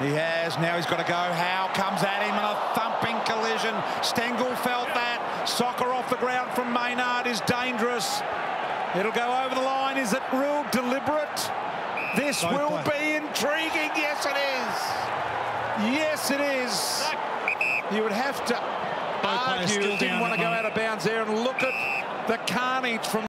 He has. Now he's got to go. Howe comes at him in a thumping collision. Stengle felt that. Soccer off the ground from Maynard is dangerous. It'll go over the line. Is it real deliberate? This Both will play. be intriguing. Yes, it is. Yes, it is. You would have to players argue didn't want to go out of bounds there and look at the carnage from